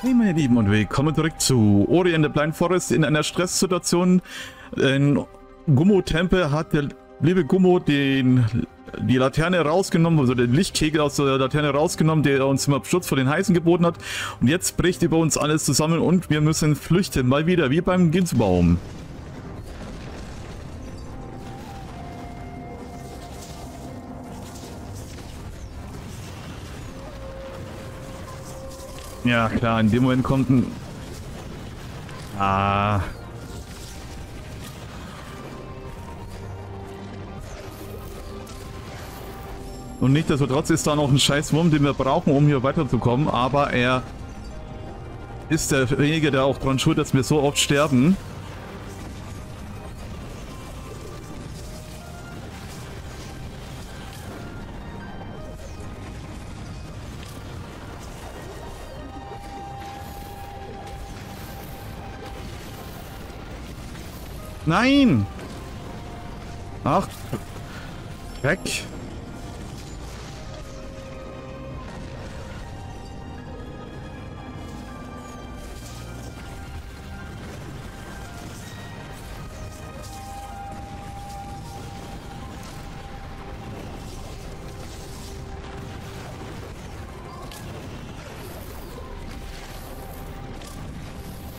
Hey meine Lieben und willkommen zurück zu Ori in the Blind Forest in einer Stresssituation. In Gummo Tempel hat der liebe Gummo den, die Laterne rausgenommen, also den Lichtkegel aus der Laterne rausgenommen, der uns immer Schutz vor den Heißen geboten hat. Und jetzt bricht über uns alles zusammen und wir müssen flüchten, mal wieder, wie beim Ginzbaum. Ja, klar, in dem Moment kommt ein... Ah... Und nicht, dass trotz ist da noch ein scheiß Wurm, den wir brauchen, um hier weiterzukommen, aber er ist derjenige, der auch dran schuld, dass wir so oft sterben. Nein! Ach. Weg.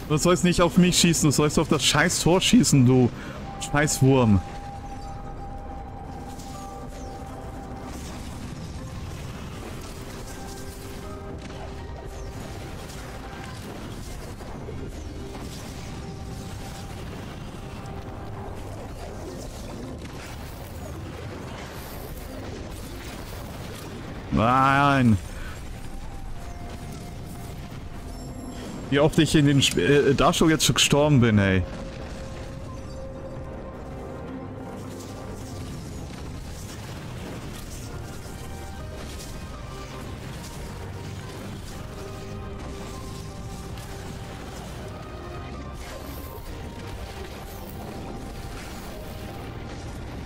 Du sollst nicht auf mich schießen, du sollst auf das scheiß Tor schießen, du Scheißwurm. Wie oft ich in den Sp äh, Darkshow jetzt schon gestorben bin, ey.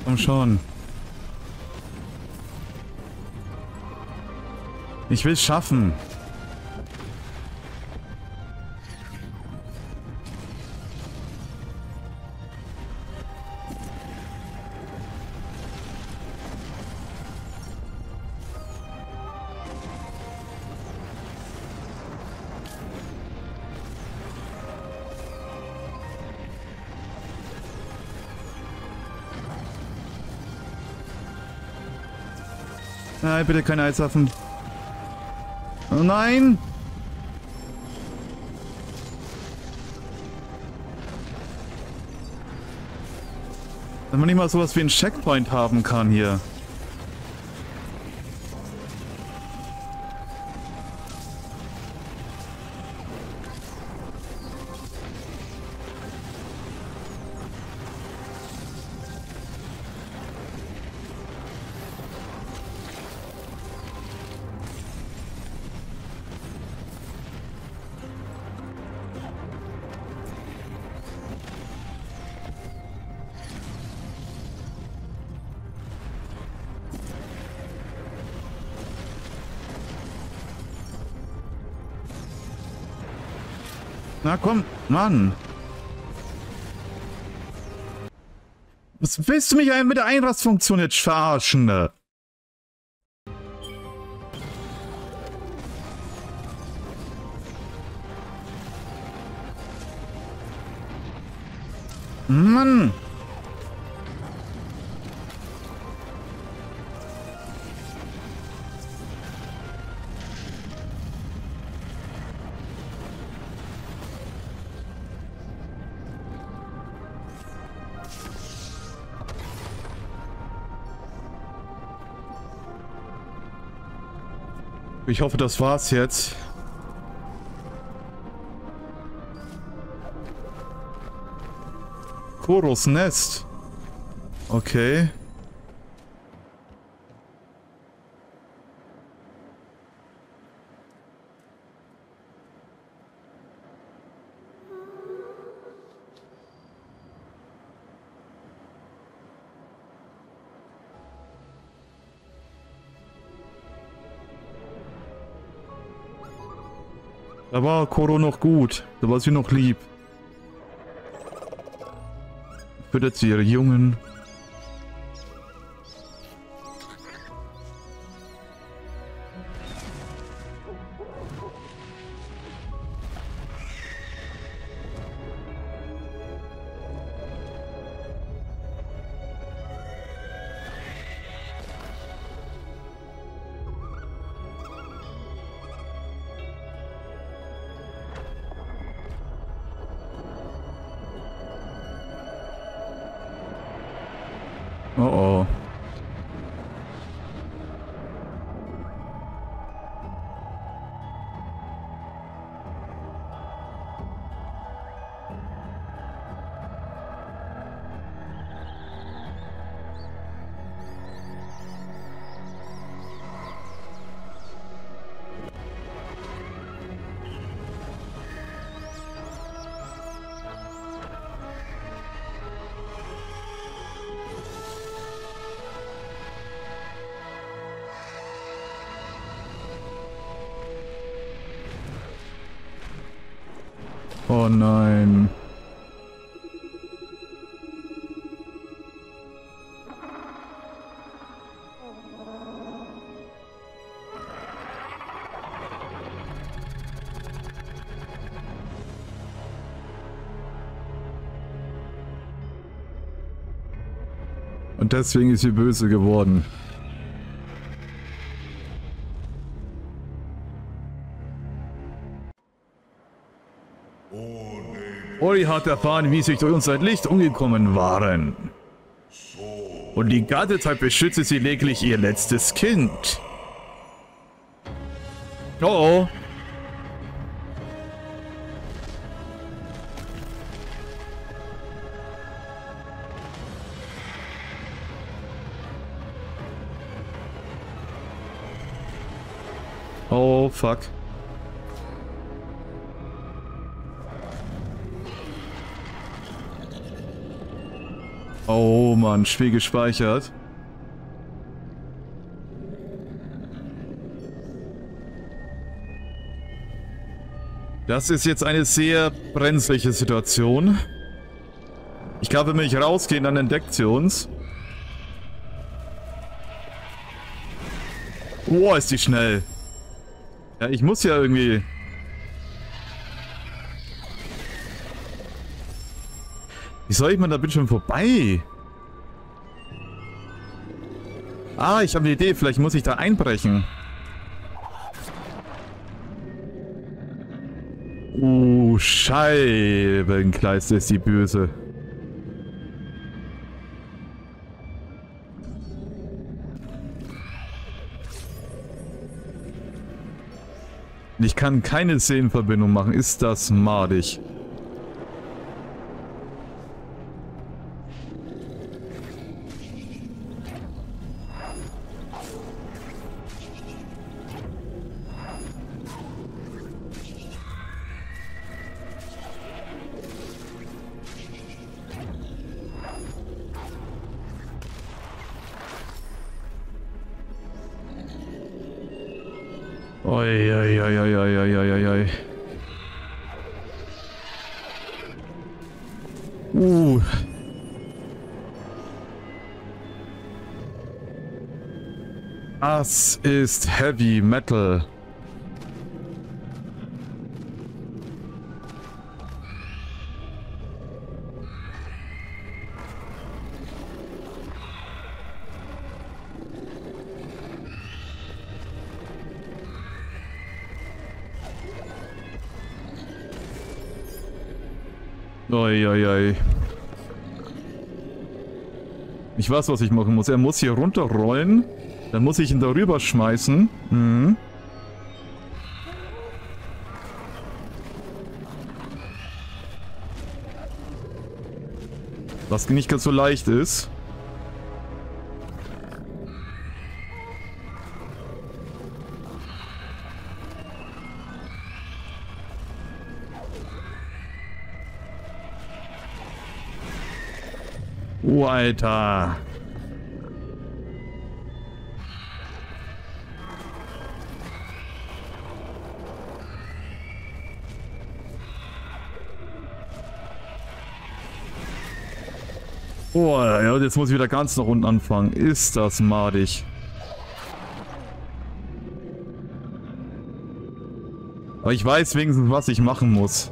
Komm schon. Ich will schaffen. Nein, bitte keine Eiswaffen. Oh nein! Wenn man nicht mal sowas wie ein Checkpoint haben kann hier. Na komm, Mann. Was willst du mich mit der Einrastfunktion jetzt verarschen? Ne? Mann! Ich hoffe, das war's jetzt. Koros Nest. Okay. War Koro noch gut. Da war sie noch lieb. Füttert sie ihre Jungen. Deswegen ist sie böse geworden. Ori hat erfahren, wie sie durch unser Licht umgekommen waren. Und die Gartezeit beschütze sie lediglich ihr letztes Kind. Oh oh. Fuck. Oh Mann, Spiel gespeichert. Das ist jetzt eine sehr brenzliche Situation. Ich glaube, wenn ich rausgehe, dann entdeckt sie uns. Oh, ist die schnell. Ja, ich muss ja irgendwie... Wie soll ich mal da bitte schon vorbei? Ah, ich habe eine Idee. Vielleicht muss ich da einbrechen. Uh, Scheibenkleist ist die Böse. Ich kann keine Szenenverbindung machen. Ist das madig? Das ist Heavy Metal. Oi. Ich weiß, was ich machen muss. Er muss hier runterrollen. Dann muss ich ihn darüber schmeißen. Mhm. Was nicht ganz so leicht ist. Oh, Alter. Oh, ja, jetzt muss ich wieder ganz nach unten anfangen. Ist das madig. Aber ich weiß wenigstens, was ich machen muss.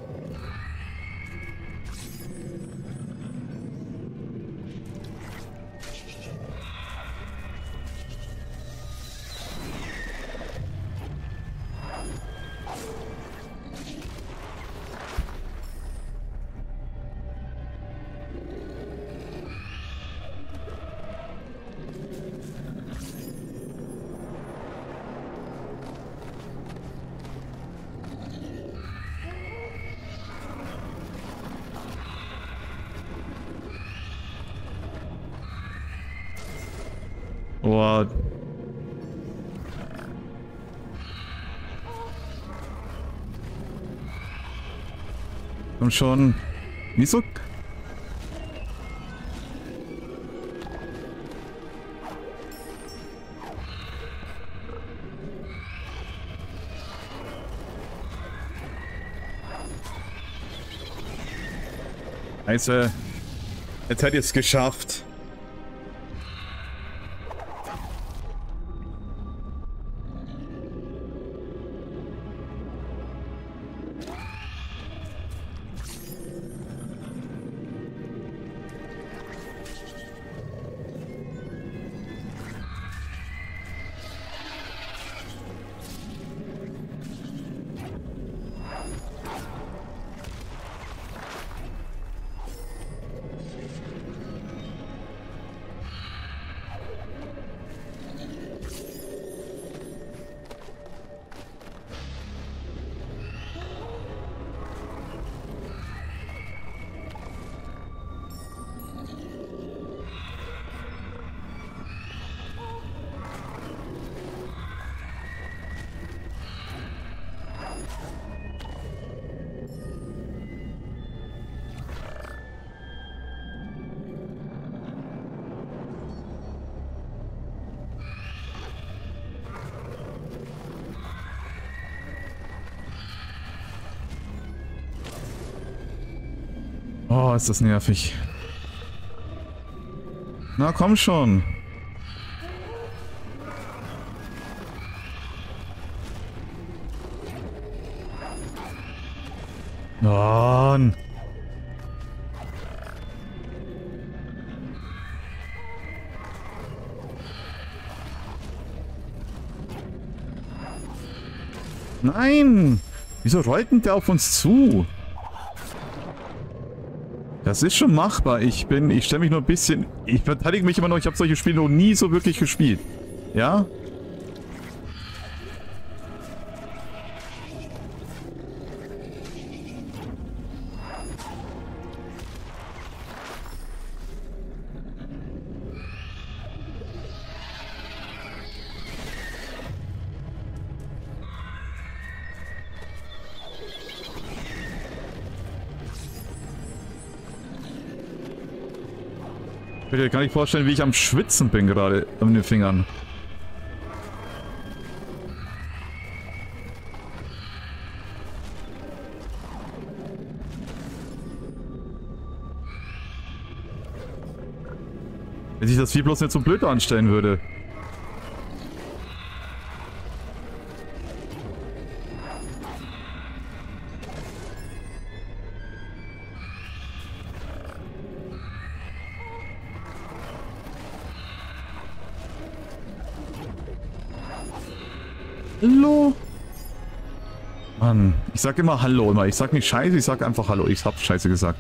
Schon. Wieso? Scheiße. Jetzt hätte ich es geschafft. Oh, ist das nervig. Na, komm schon. Mann. Nein! Wieso rollt denn der auf uns zu? Das ist schon machbar. Ich bin, ich stelle mich nur ein bisschen... Ich verteidige mich immer noch. Ich habe solche Spiele noch nie so wirklich gespielt. Ja? Ich kann nicht vorstellen, wie ich am Schwitzen bin gerade an den Fingern. Wenn sich das Vieh bloß nicht so blöd anstellen würde. Hallo? Mann, ich sag immer Hallo immer. Ich sag nicht Scheiße, ich sag einfach Hallo. Ich hab Scheiße gesagt.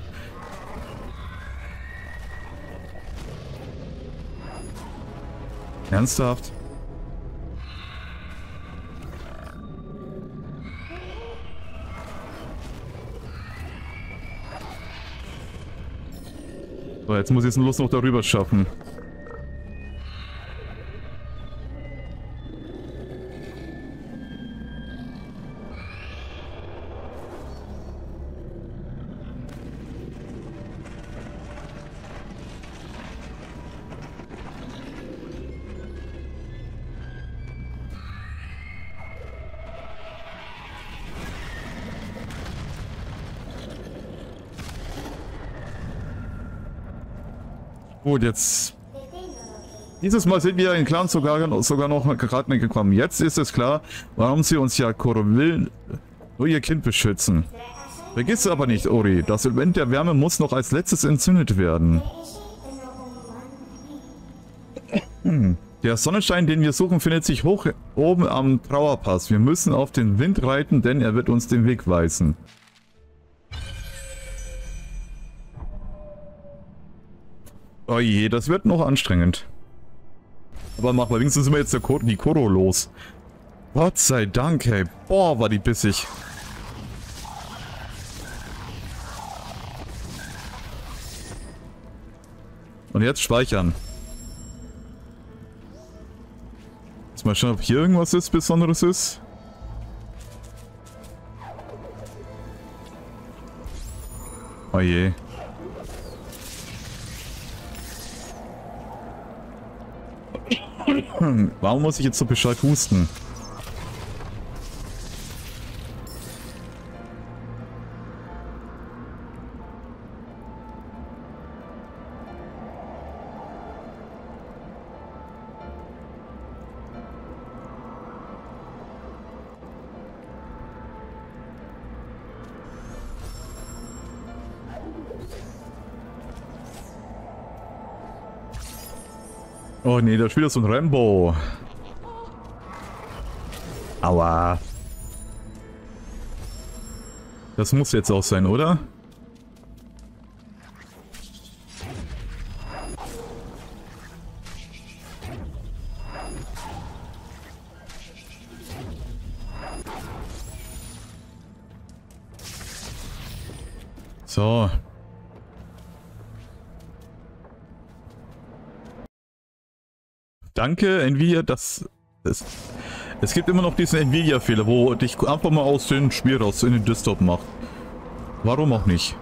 Ernsthaft? So, jetzt muss ich es bloß noch darüber schaffen. Gut, jetzt... Dieses Mal sind wir in Clan sogar, sogar noch gerade gekommen. Jetzt ist es klar, warum sie uns ja will, nur ihr Kind beschützen. Vergiss aber nicht, Ori, das Element der Wärme muss noch als letztes entzündet werden. Der Sonnenstein, den wir suchen, findet sich hoch oben am Trauerpass. Wir müssen auf den Wind reiten, denn er wird uns den Weg weisen. Oh je, das wird noch anstrengend. Aber mach mal, wenigstens sind wir jetzt der Ko die Koro los. Gott sei Dank, ey. Boah, war die bissig. Und jetzt speichern. Jetzt mal schauen, ob hier irgendwas ist, Besonderes ist. Oh je. Warum muss ich jetzt so bescheid husten? Oh nee, da ist so ein Rambo. Aua. Das muss jetzt auch sein, oder? Danke, Nvidia, das... Es, es gibt immer noch diesen Nvidia-Fehler, wo dich einfach mal aus dem Spiel raus in den Desktop macht. Warum auch nicht?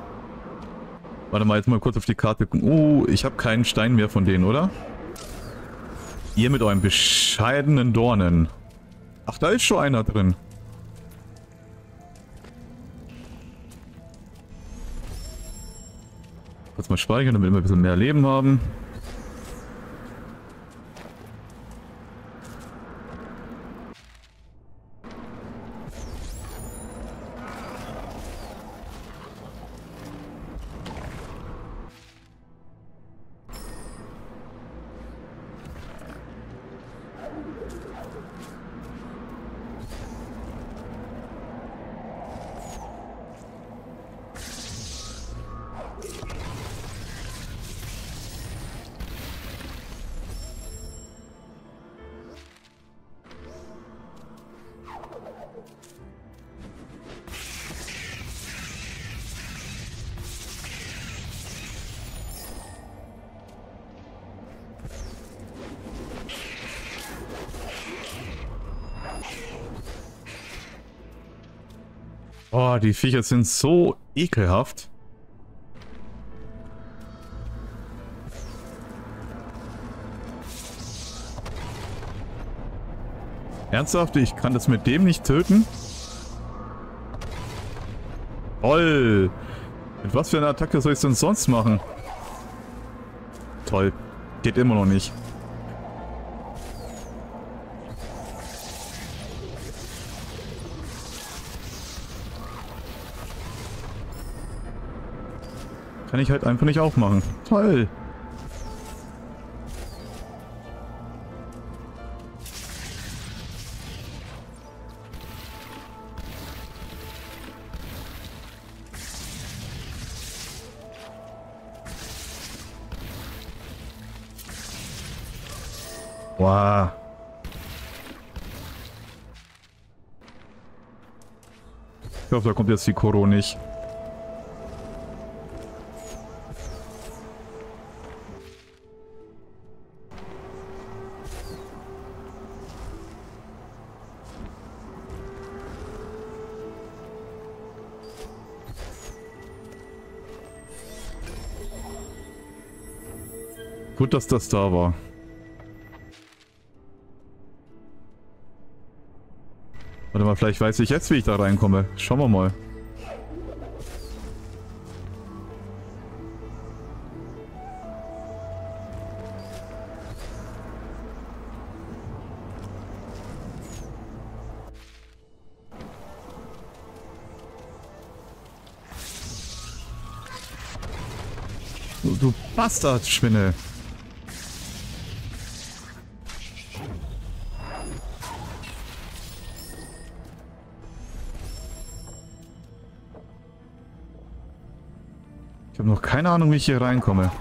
Warte mal, jetzt mal kurz auf die Karte gucken. Oh, ich habe keinen Stein mehr von denen, oder? Ihr mit eurem bescheidenen Dornen. Ach, da ist schon einer drin. Kurz mal speichern, damit wir ein bisschen mehr Leben haben. Oh, die Viecher sind so ekelhaft. Ernsthaft? Ich kann das mit dem nicht töten? Toll! Mit was für einer Attacke soll ich es denn sonst machen? Toll. Geht immer noch nicht. Kann ich halt einfach nicht aufmachen. Toll. Wow. Ich hoffe, da kommt jetzt die Koro nicht. gut, dass das da war. Warte mal, vielleicht weiß ich jetzt, wie ich da reinkomme. Schauen wir mal. Du Bastard, Schwindel. Keine Ahnung, wie ich hier reinkomme.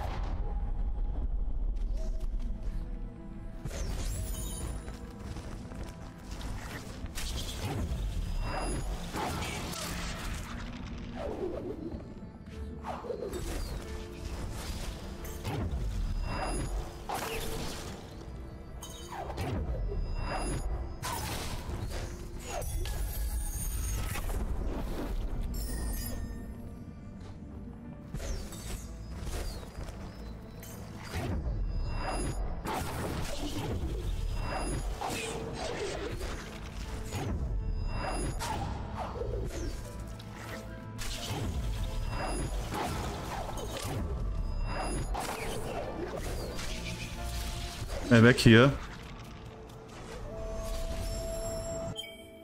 Weg hier.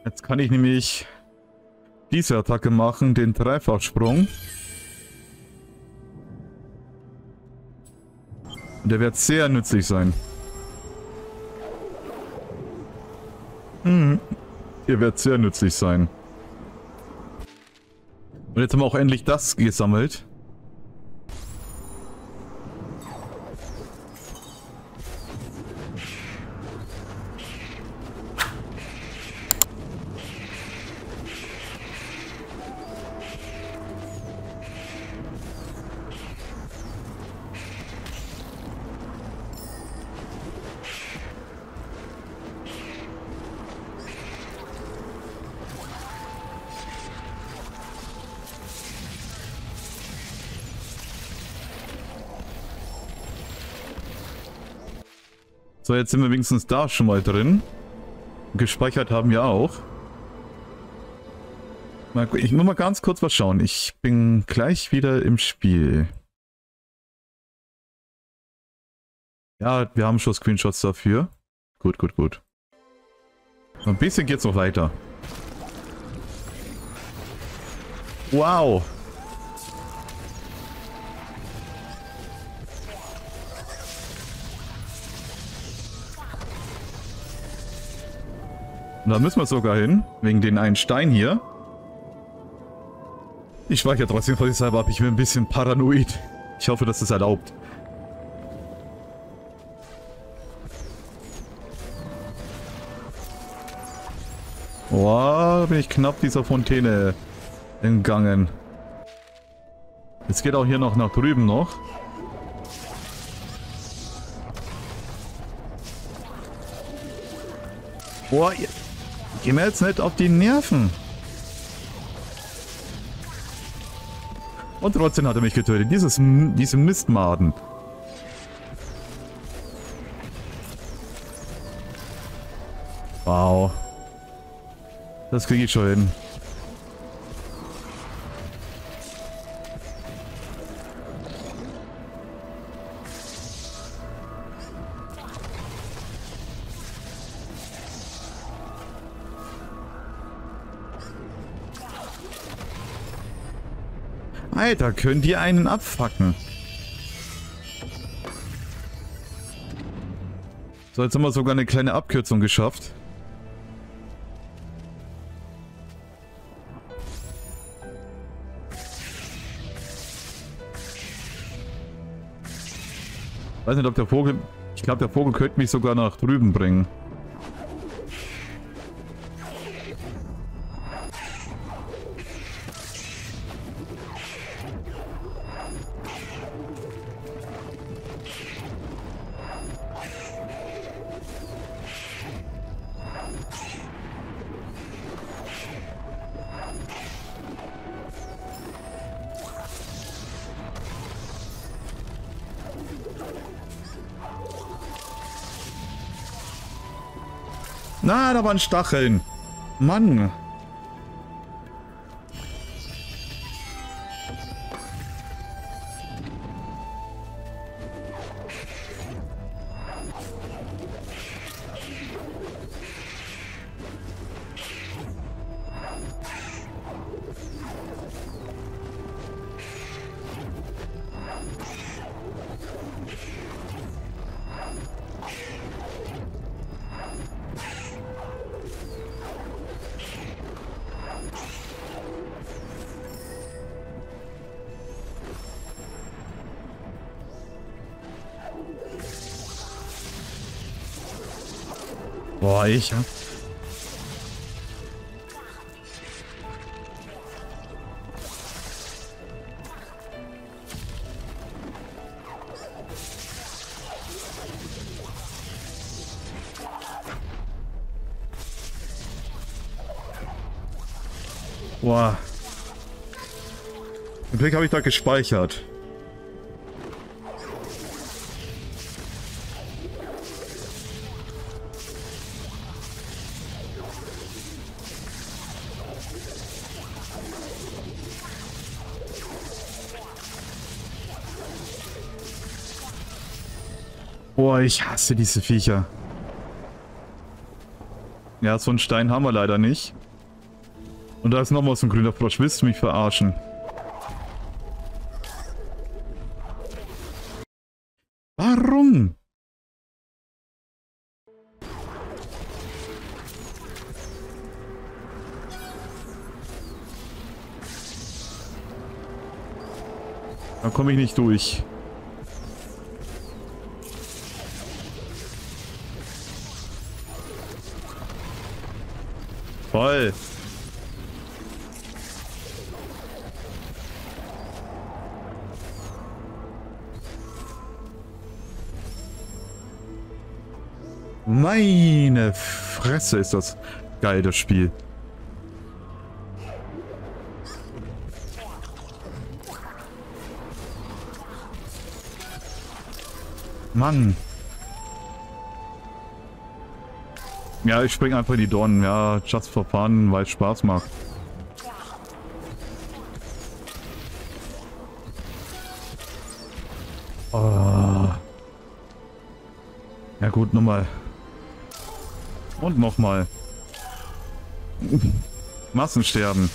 Jetzt kann ich nämlich diese Attacke machen, den Dreifachsprung. Und der wird sehr nützlich sein. Hm. Der wird sehr nützlich sein. Und jetzt haben wir auch endlich das gesammelt. Jetzt sind wir wenigstens da schon mal drin. Gespeichert haben wir auch. Ich muss mal ganz kurz was schauen. Ich bin gleich wieder im Spiel. Ja, wir haben schon Screenshots dafür. Gut, gut, gut. Ein bisschen geht's noch weiter. Wow. Und da müssen wir sogar hin, wegen den einen Stein hier. Ich speichere trotzdem vorsichtshalber ab, ich bin ein bisschen paranoid. Ich hoffe, dass das erlaubt. Boah, bin ich knapp dieser Fontäne entgangen. Jetzt geht auch hier noch nach drüben noch. Boah, Geh mir jetzt nicht auf die Nerven. Und trotzdem hat er mich getötet. Dieses, diese Mistmaden. Wow. Das kriege ich schon hin. Alter, können die einen abfacken? So, jetzt haben wir sogar eine kleine Abkürzung geschafft. Weiß nicht, ob der Vogel... Ich glaube, der Vogel könnte mich sogar nach drüben bringen. Waren Stacheln. Mann. Boah, ich, ja. Boah. Den Blick habe ich da gespeichert. Boah, ich hasse diese Viecher. Ja, so einen Stein haben wir leider nicht. Und da ist nochmal so ein grüner Frosch. Willst du mich verarschen? Warum? Da komme ich nicht durch. Fresse ist das geil, das Spiel. Mann. Ja, ich spring einfach in die Dornen. Ja, just for fun, weil es Spaß macht. Oh. Ja gut, nochmal. Und nochmal. Massensterben.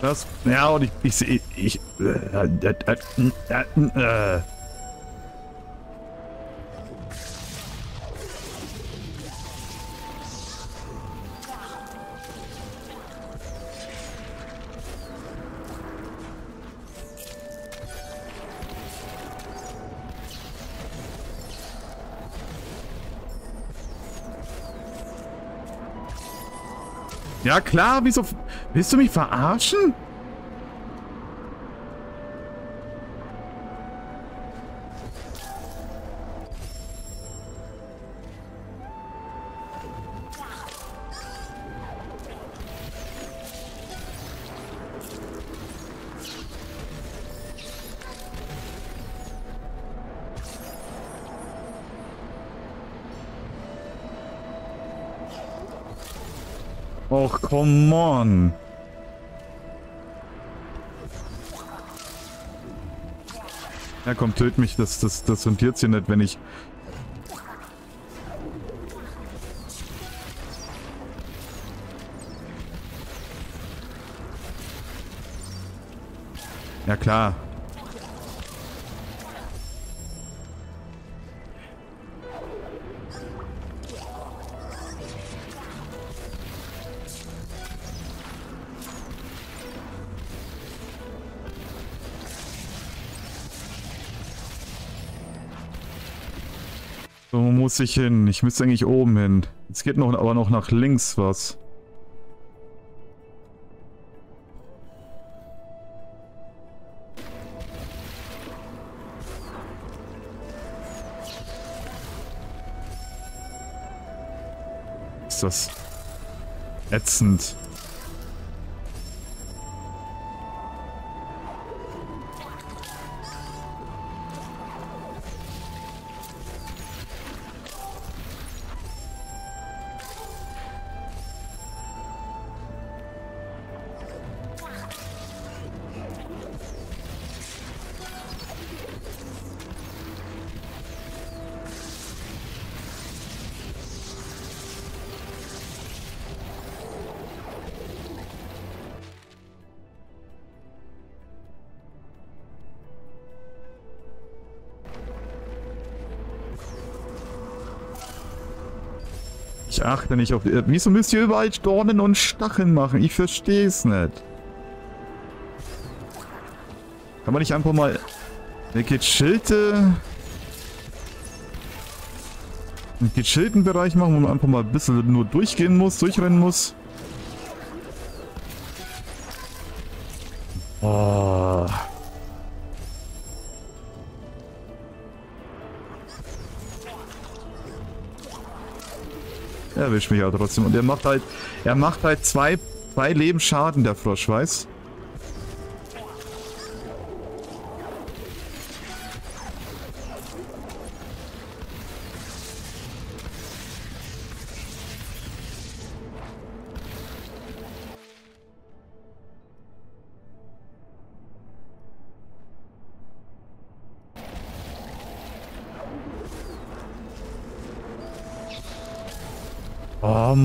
Das, ja, und ich, ich sehe, ich, äh, äh, äh, Ja klar, wieso... Willst du mich verarschen? Come on. Ja komm, töt mich, das, das, das rentiert sich nicht, wenn ich... Ja klar, So muss ich hin. Ich müsste eigentlich oben hin. Jetzt geht noch, aber noch nach links was. Ist das ätzend. Ich achte nicht auf... Wieso müsst ihr überall Dornen und Stacheln machen? Ich verstehe es nicht. Kann man nicht einfach mal Der gechillte... Einen gechillten Bereich machen, wo man einfach mal ein bisschen nur durchgehen muss, durchrennen muss. Mich aber trotzdem. Und er macht halt, er macht halt zwei, zwei Leben Schaden, der Frosch, weiß?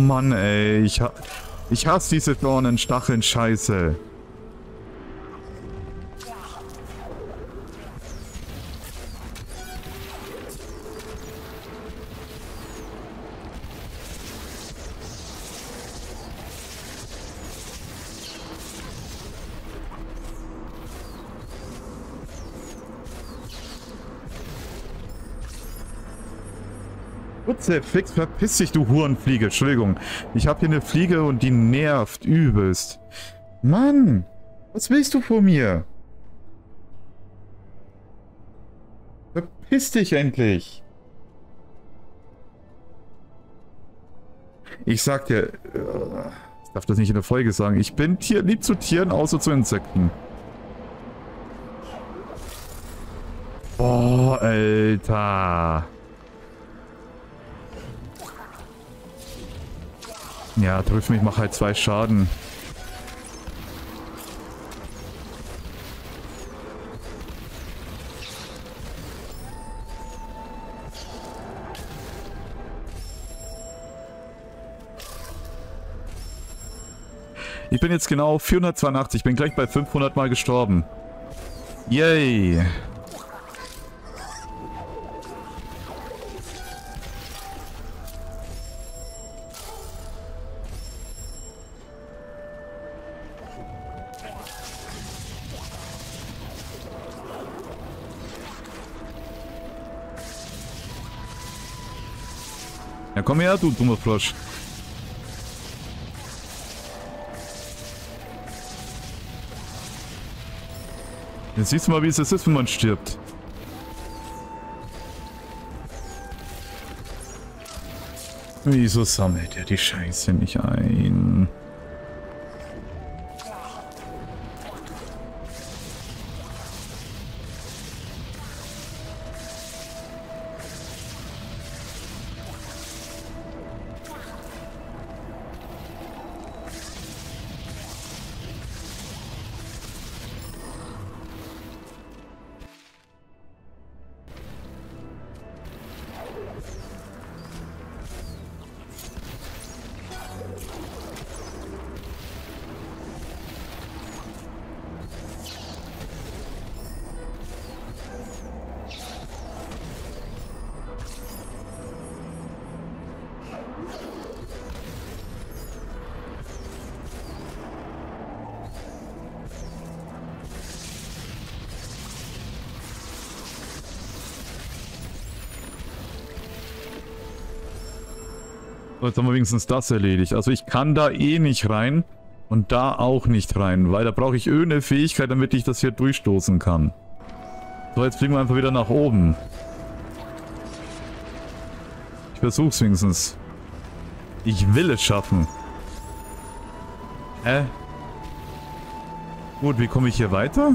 Mann, ey. Ich, ha ich hasse diese Dornen, Stacheln, Scheiße. Fix, verpiss dich, du Hurenfliege. Entschuldigung. Ich habe hier eine Fliege und die nervt übelst. Mann, was willst du von mir? Verpiss dich endlich. Ich sag dir, ich darf das nicht in der Folge sagen, ich bin Tier, lieb zu Tieren, außer zu Insekten. Boah, Alter. Ja, triff mich, mach halt zwei Schaden. Ich bin jetzt genau 482, bin gleich bei 500 Mal gestorben. Yay! Ja, komm her, du dummer Frosch. Jetzt siehst du mal, wie es ist, wenn man stirbt. Wieso sammelt er die Scheiße nicht ein? So, jetzt haben wir wenigstens das erledigt. Also ich kann da eh nicht rein und da auch nicht rein, weil da brauche ich irgendeine Fähigkeit, damit ich das hier durchstoßen kann. So, jetzt fliegen wir einfach wieder nach oben. Ich versuch's wenigstens. Ich will es schaffen. Hä? Gut, wie komme ich hier weiter?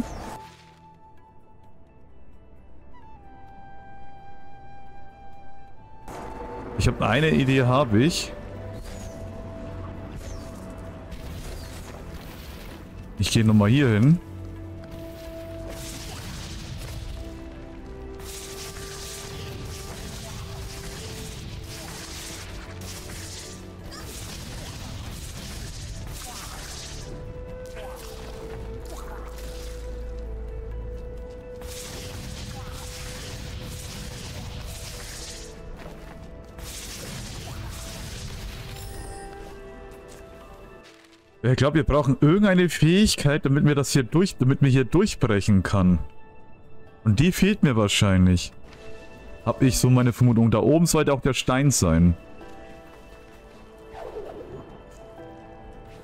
Ich habe eine Idee, habe ich. Ich gehe nochmal hier hin. Ich glaube, wir brauchen irgendeine Fähigkeit, damit wir das hier durch, damit wir hier durchbrechen kann. Und die fehlt mir wahrscheinlich. Hab ich so meine Vermutung. Da oben sollte auch der Stein sein.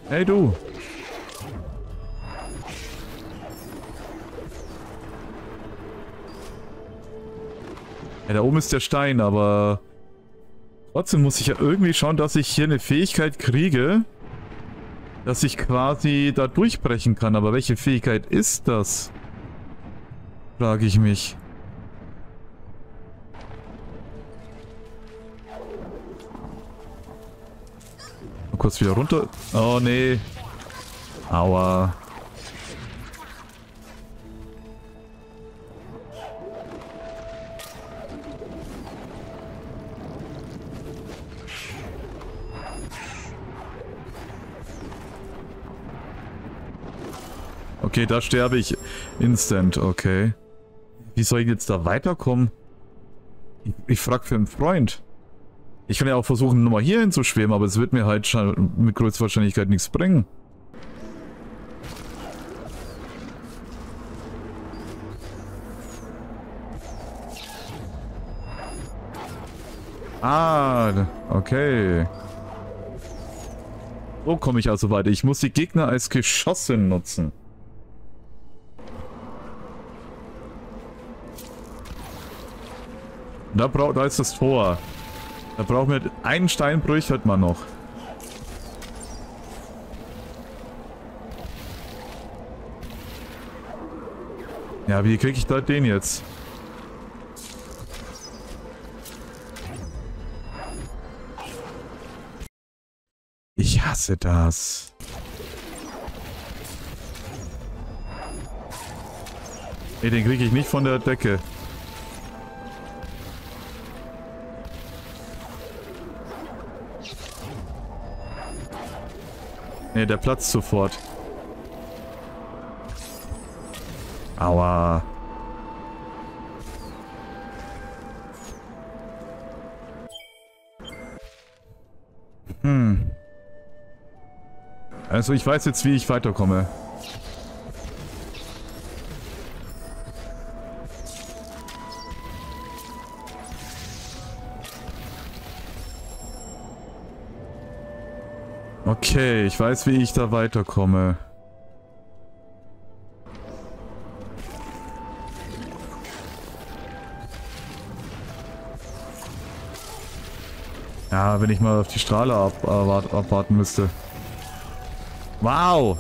Hey du. Ja, da oben ist der Stein, aber... Trotzdem muss ich ja irgendwie schauen, dass ich hier eine Fähigkeit kriege, dass ich quasi da durchbrechen kann. Aber welche Fähigkeit ist das? Frage ich mich. Mal kurz wieder runter. Oh nee. Aua. Okay, da sterbe ich instant, okay. Wie soll ich jetzt da weiterkommen? Ich, ich frag für einen Freund. Ich kann ja auch versuchen, nochmal hier hinzuschwimmen, aber es wird mir halt mit größter Wahrscheinlichkeit nichts bringen. Ah, okay. So komme ich also weiter. Ich muss die Gegner als Geschosse nutzen. Da, braucht, da ist das Tor. Da brauchen wir einen Stein bräuchte man noch. Ja, wie kriege ich da den jetzt? Ich hasse das. Nee, den kriege ich nicht von der Decke. Ne, der platzt sofort. Aua. Hm. Also ich weiß jetzt, wie ich weiterkomme. Okay, ich weiß, wie ich da weiterkomme. Ja, wenn ich mal auf die Strahle ab, abwart, abwarten müsste. Wow!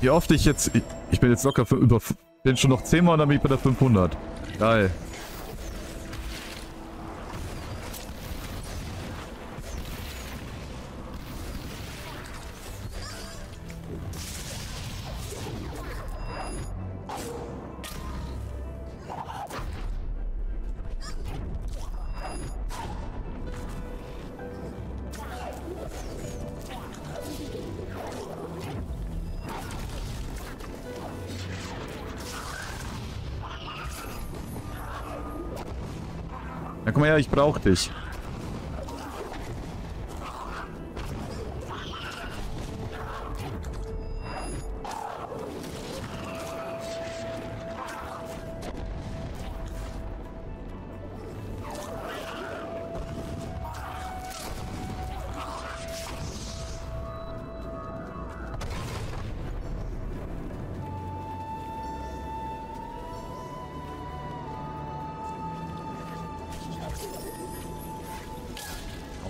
Wie oft ich jetzt... Ich, ich bin jetzt locker für über... Bin schon noch 10 Mal und dann bin ich bei der 500. Geil. Ich brauch dich.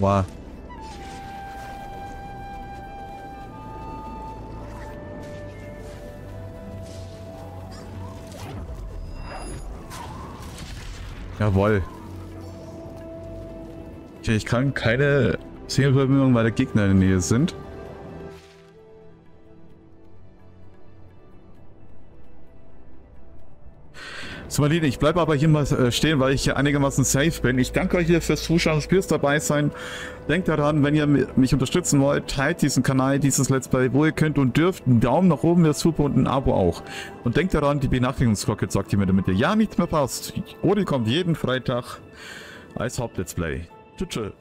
Aber... Jawoll. Okay, ich kann keine Serienverbindung, weil der Gegner in der Nähe sind. So, Marlene, ich bleibe aber hier mal äh, stehen, weil ich hier einigermaßen safe bin. Ich danke euch hier fürs Zuschauen, fürs dabei sein. Denkt daran, wenn ihr mich unterstützen wollt, teilt diesen Kanal, dieses Let's Play, wo ihr könnt und dürft. Ein Daumen nach oben wäre super und ein Abo auch. Und denkt daran, die Benachrichtigungsglocke zu aktivieren, damit ihr ja nichts mehr passt. Ori kommt jeden Freitag als Haupt-Let's Play. Tschüss.